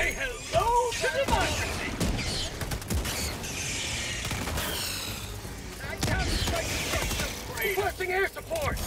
Say hello to democracy! I can't strike the air support!